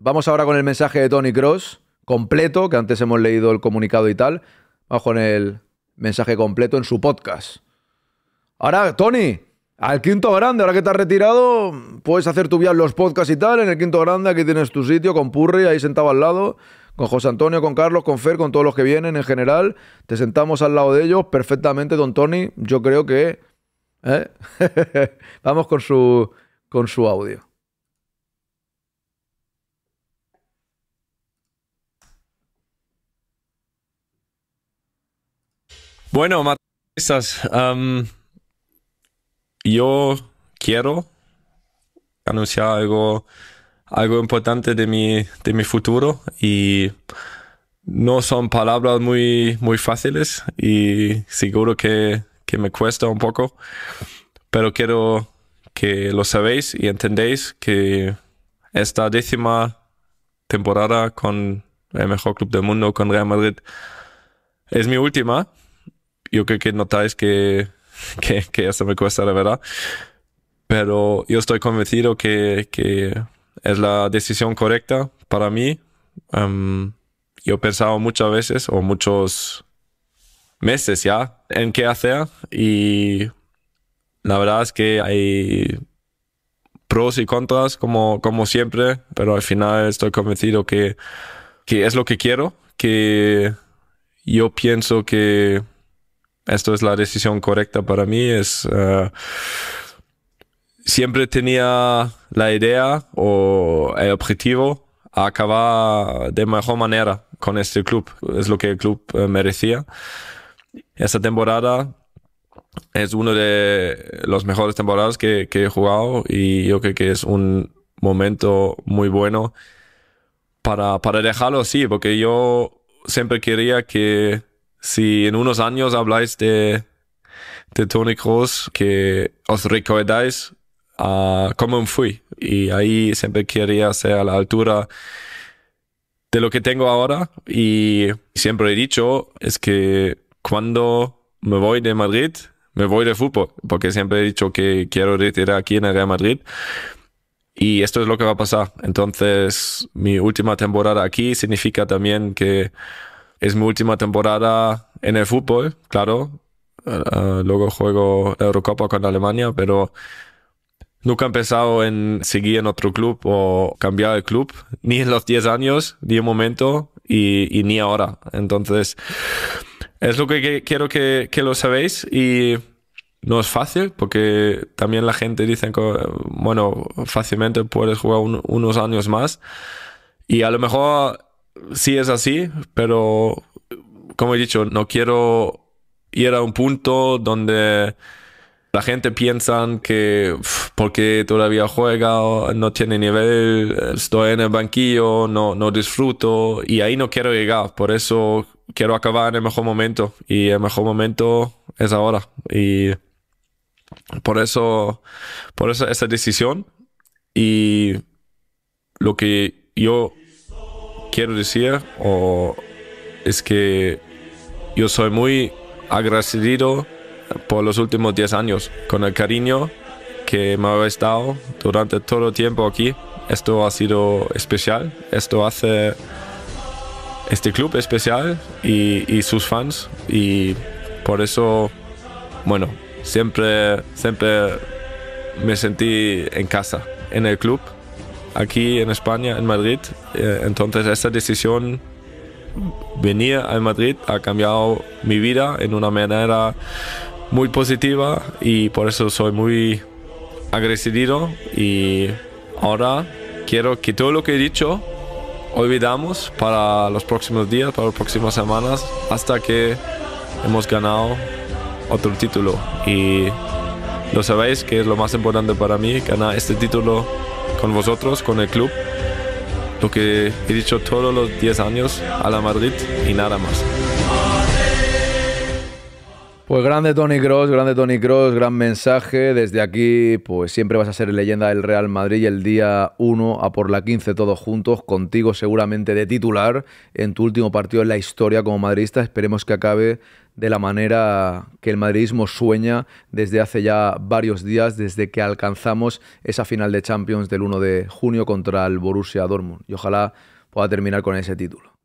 Vamos ahora con el mensaje de Tony Cross, completo, que antes hemos leído el comunicado y tal. Vamos con el mensaje completo en su podcast. Ahora, Tony, al quinto grande, ahora que te has retirado, puedes hacer tu vida los podcasts y tal. En el quinto grande, aquí tienes tu sitio con Purri, ahí sentado al lado, con José Antonio, con Carlos, con Fer, con todos los que vienen en general. Te sentamos al lado de ellos perfectamente, don Tony. Yo creo que. ¿eh? Vamos con su, con su audio. Bueno, Matistas, um, yo quiero anunciar algo, algo importante de mi, de mi futuro y no son palabras muy, muy fáciles y seguro que, que me cuesta un poco, pero quiero que lo sabéis y entendéis que esta décima temporada con el mejor club del mundo, con Real Madrid, es mi última yo creo que notáis que, que, que eso me cuesta, la verdad. Pero yo estoy convencido que, que es la decisión correcta para mí. Um, yo he pensado muchas veces o muchos meses ya en qué hacer y la verdad es que hay pros y contras como, como siempre, pero al final estoy convencido que, que es lo que quiero, que yo pienso que esto es la decisión correcta para mí. Es, uh, siempre tenía la idea o el objetivo a acabar de mejor manera con este club. Es lo que el club uh, merecía. Esta temporada es uno de los mejores temporadas que, que, he jugado y yo creo que es un momento muy bueno para, para dejarlo así, porque yo siempre quería que si en unos años habláis de, de Tony Kroos, que os recordáis uh, cómo fui. Y ahí siempre quería ser a la altura de lo que tengo ahora. Y siempre he dicho, es que cuando me voy de Madrid, me voy de fútbol, porque siempre he dicho que quiero retirar aquí en el Real Madrid. Y esto es lo que va a pasar. Entonces, mi última temporada aquí significa también que es mi última temporada en el fútbol, claro. Uh, luego juego la Eurocopa con Alemania, pero nunca he empezado en seguir en otro club o cambiar de club, ni en los 10 años, ni un momento, y, y, ni ahora. Entonces, es lo que, que quiero que, que, lo sabéis y no es fácil porque también la gente dice que, bueno, fácilmente puedes jugar un, unos años más y a lo mejor sí es así, pero como he dicho, no quiero ir a un punto donde la gente piensa que porque todavía juega, no tiene nivel, estoy en el banquillo, no, no disfruto y ahí no quiero llegar. Por eso quiero acabar en el mejor momento y el mejor momento es ahora. Y por eso, por eso esa decisión y lo que yo quiero decir o es que yo soy muy agradecido por los últimos 10 años con el cariño que me ha estado durante todo el tiempo aquí. Esto ha sido especial, esto hace este club especial y sus fans y por eso, bueno, siempre, siempre me sentí en casa en el club aquí en España, en Madrid. Eh, entonces esta decisión venir a Madrid ha cambiado mi vida en una manera muy positiva y por eso soy muy agradecido y ahora quiero que todo lo que he dicho olvidamos para los próximos días, para las próximas semanas, hasta que hemos ganado otro título. Y lo sabéis que es lo más importante para mí, ganar este título con vosotros, con el club. Lo que he dicho todos los 10 años a la Madrid y nada más. Pues grande Tony Cross, grande Tony Cross, gran mensaje. Desde aquí, pues siempre vas a ser leyenda del Real Madrid y el día 1 a por la 15 todos juntos, contigo seguramente de titular en tu último partido en la historia como madridista. Esperemos que acabe de la manera que el madridismo sueña desde hace ya varios días, desde que alcanzamos esa final de Champions del 1 de junio contra el Borussia Dortmund. Y ojalá pueda terminar con ese título.